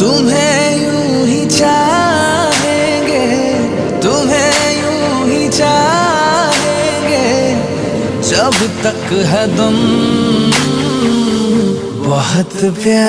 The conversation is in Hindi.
तुम्हें यूँ ही चाहेंगे तुम्हें यूँ ही चाहेंगे। जब तक है दम बहुत प्यार।